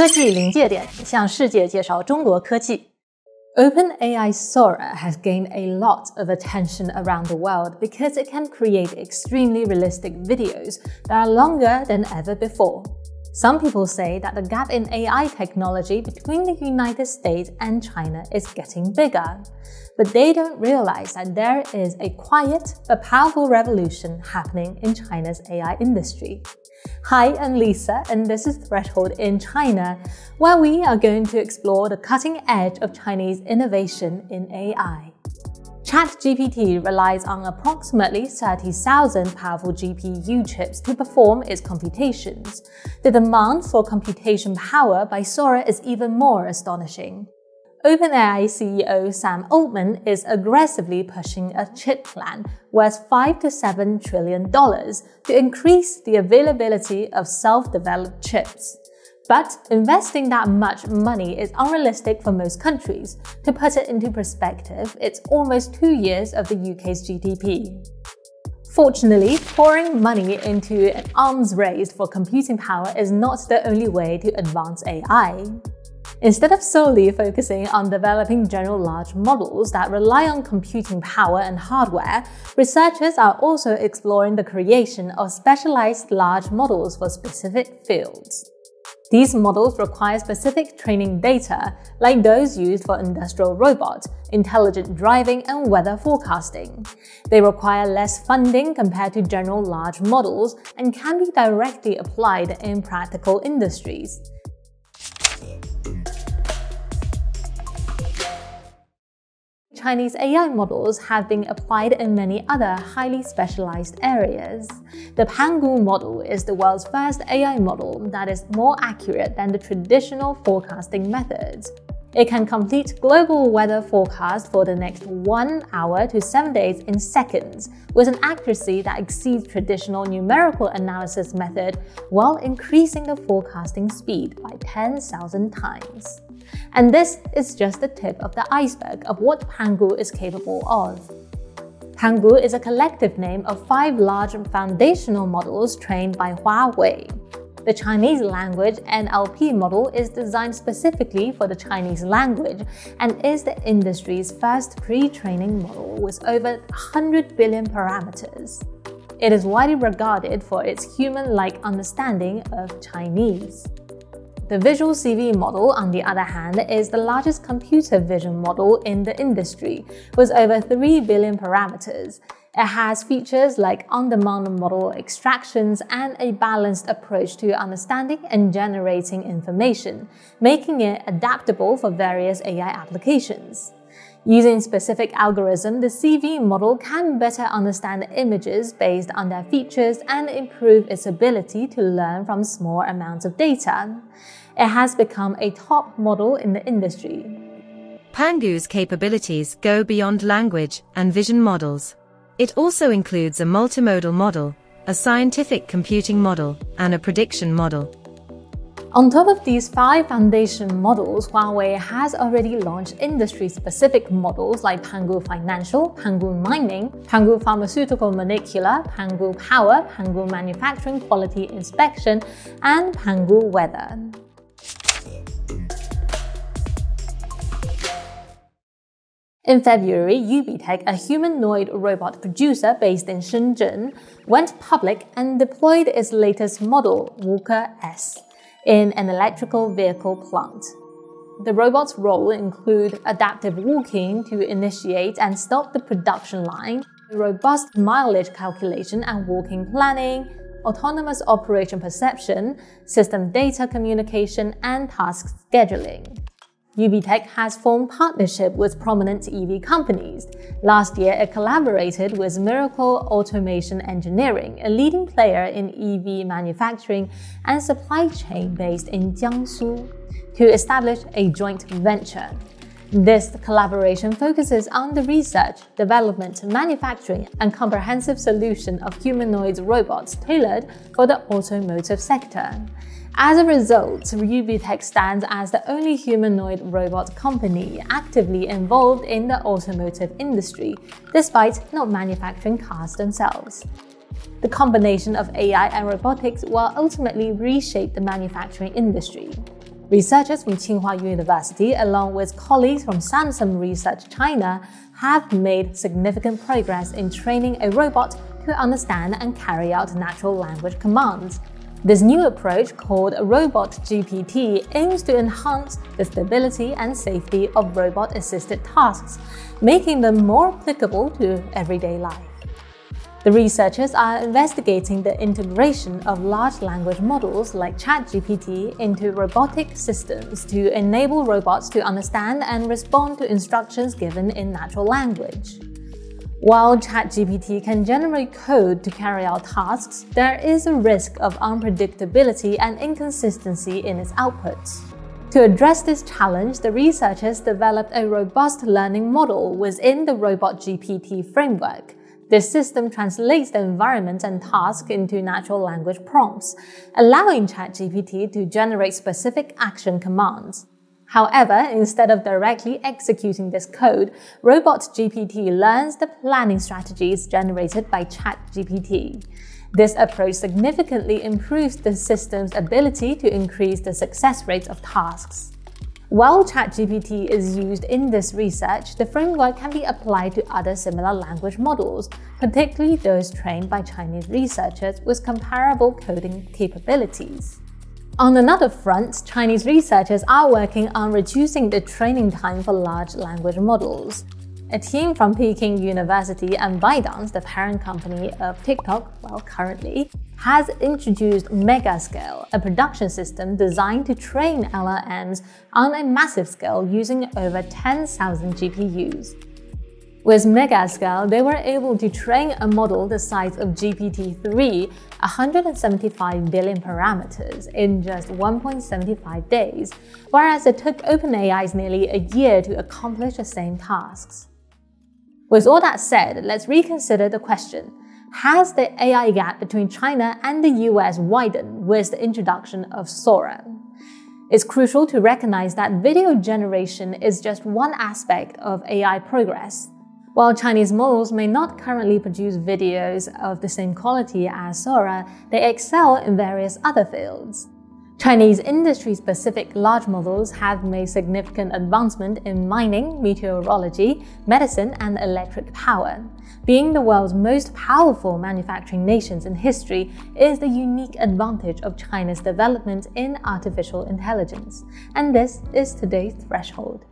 科技临界点向世界介绍中国科技。OpenAI Sora has gained a lot of attention around the world because it can create extremely realistic videos that are longer than ever before. Some people say that the gap in AI technology between the United States and China is getting bigger, but they don't realize that there is a quiet but powerful revolution happening in China's AI industry. Hi, I'm Lisa, and this is Threshold in China, where we are going to explore the cutting edge of Chinese innovation in AI. ChatGPT relies on approximately 30,000 powerful GPU chips to perform its computations. The demand for computation power by Sora is even more astonishing. OpenAI CEO Sam Altman is aggressively pushing a chip plan worth 5 to 7 trillion dollars to increase the availability of self-developed chips. But investing that much money is unrealistic for most countries. To put it into perspective, it's almost two years of the UK's GDP. Fortunately, pouring money into an arms race for computing power is not the only way to advance AI. Instead of solely focusing on developing general large models that rely on computing power and hardware, researchers are also exploring the creation of specialized large models for specific fields. These models require specific training data, like those used for industrial robots, intelligent driving, and weather forecasting. They require less funding compared to general large models and can be directly applied in practical industries. Chinese AI models have been applied in many other highly specialized areas. The Pangu model is the world's first AI model that is more accurate than the traditional forecasting methods. It can complete global weather forecasts for the next 1 hour to 7 days in seconds, with an accuracy that exceeds traditional numerical analysis method while increasing the forecasting speed by 10,000 times. And this is just the tip of the iceberg of what Pangu is capable of. Pangu is a collective name of five large foundational models trained by Huawei. The Chinese language NLP model is designed specifically for the Chinese language and is the industry's first pre-training model with over 100 billion parameters. It is widely regarded for its human-like understanding of Chinese. The Visual CV model, on the other hand, is the largest computer vision model in the industry, with over 3 billion parameters. It has features like on-demand model extractions and a balanced approach to understanding and generating information, making it adaptable for various AI applications. Using specific algorithm, the CV model can better understand images based on their features and improve its ability to learn from small amounts of data it has become a top model in the industry. Pangu's capabilities go beyond language and vision models. It also includes a multimodal model, a scientific computing model, and a prediction model. On top of these five foundation models, Huawei has already launched industry-specific models like Pangu Financial, Pangu Mining, Pangu Pharmaceutical Molecular, Pangu Power, Pangu Manufacturing Quality Inspection, and Pangu Weather. In February, UBTech, a humanoid robot producer based in Shenzhen, went public and deployed its latest model, Walker S, in an electrical vehicle plant. The robot's role include adaptive walking to initiate and stop the production line, robust mileage calculation and walking planning, autonomous operation perception, system data communication, and task scheduling. UBTech has formed partnership with prominent EV companies. Last year, it collaborated with Miracle Automation Engineering, a leading player in EV manufacturing and supply chain based in Jiangsu, to establish a joint venture. This collaboration focuses on the research, development, manufacturing, and comprehensive solution of humanoid robots tailored for the automotive sector. As a result, UBTech stands as the only humanoid robot company actively involved in the automotive industry, despite not manufacturing cars themselves. The combination of AI and robotics will ultimately reshape the manufacturing industry. Researchers from Tsinghua University, along with colleagues from Samsung Research China, have made significant progress in training a robot to understand and carry out natural language commands. This new approach, called Robot GPT, aims to enhance the stability and safety of robot assisted tasks, making them more applicable to everyday life. The researchers are investigating the integration of large language models like ChatGPT into robotic systems to enable robots to understand and respond to instructions given in natural language. While ChatGPT can generate code to carry out tasks, there is a risk of unpredictability and inconsistency in its outputs. To address this challenge, the researchers developed a robust learning model within the Robot GPT framework this system translates the environment and task into natural language prompts, allowing ChatGPT to generate specific action commands. However, instead of directly executing this code, RobotGPT learns the planning strategies generated by ChatGPT. This approach significantly improves the system's ability to increase the success rate of tasks. While ChatGPT is used in this research, the framework can be applied to other similar language models, particularly those trained by Chinese researchers with comparable coding capabilities. On another front, Chinese researchers are working on reducing the training time for large language models. A team from Peking University and ByteDance, the parent company of TikTok, well, currently, has introduced Megascale, a production system designed to train LLMs on a massive scale using over 10,000 GPUs. With Megascale, they were able to train a model the size of GPT-3, 175 billion parameters, in just 1.75 days, whereas it took OpenAI's nearly a year to accomplish the same tasks. With all that said, let's reconsider the question. Has the AI gap between China and the US widened with the introduction of Sora? It's crucial to recognize that video generation is just one aspect of AI progress. While Chinese models may not currently produce videos of the same quality as Sora, they excel in various other fields. Chinese industry-specific large models have made significant advancement in mining, meteorology, medicine, and electric power. Being the world's most powerful manufacturing nations in history is the unique advantage of China's development in artificial intelligence. And this is today's threshold.